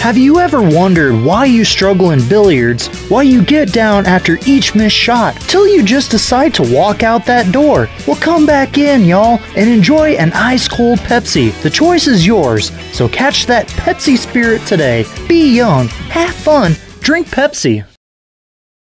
Have you ever wondered why you struggle in billiards, why you get down after each missed shot, till you just decide to walk out that door? Well, come back in, y'all, and enjoy an ice cold Pepsi. The choice is yours, so catch that Pepsi spirit today. Be young, have fun, drink Pepsi.